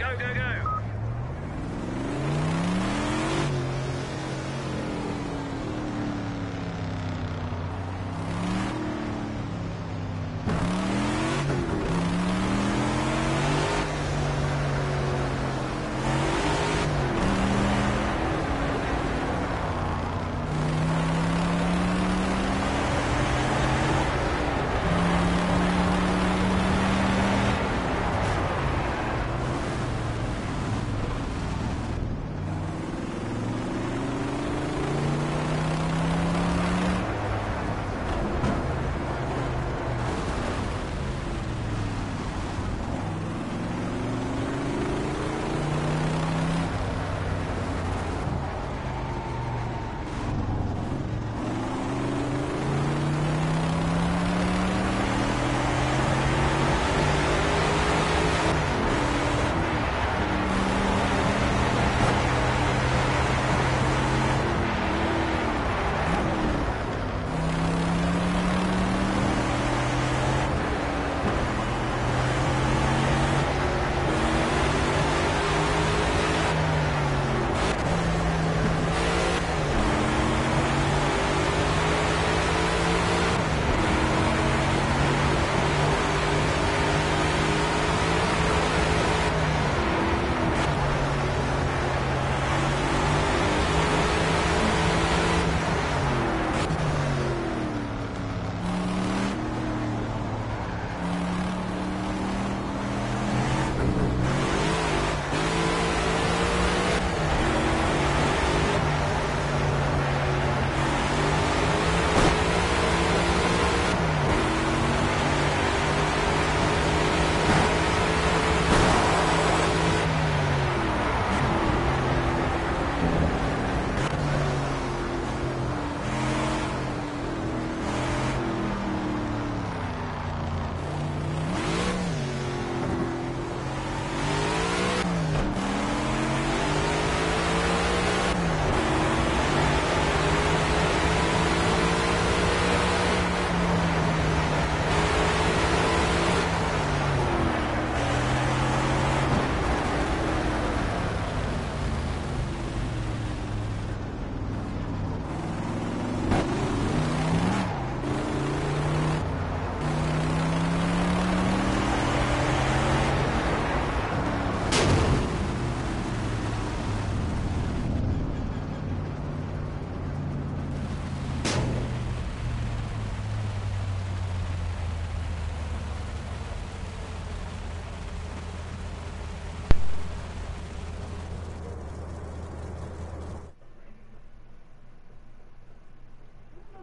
Go, go, go.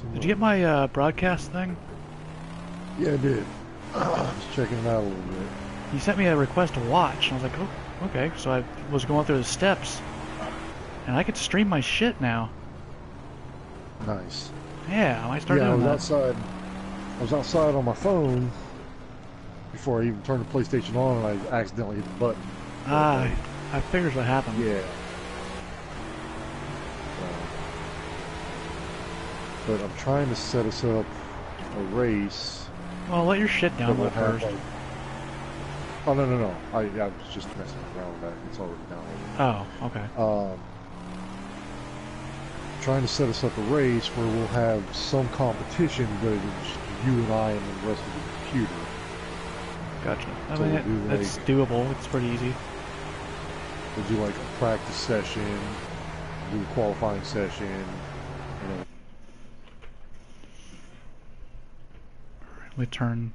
Did you get my uh, broadcast thing? Yeah, I did. Just checking it out a little bit. You sent me a request to watch, and I was like, oh, okay. So I was going through the steps, and I could stream my shit now. Nice. Yeah, I might start yeah, I was that. outside. I was outside on my phone before I even turned the PlayStation on, and I accidentally hit the button. Ah, I figures what happened. Yeah. So, but I'm trying to set us up a race. Well, let your shit download first. like- Oh no no no! I, I was just messing around with that. It's already downloaded. Oh, okay. um, trying to set us up a race where we'll have some competition, but it's you and I and the rest of the computer. Gotcha. I So mean, we'll do, like- doable. It's pretty easy. We'll do like a practice session, do a qualifying session, you know. We turn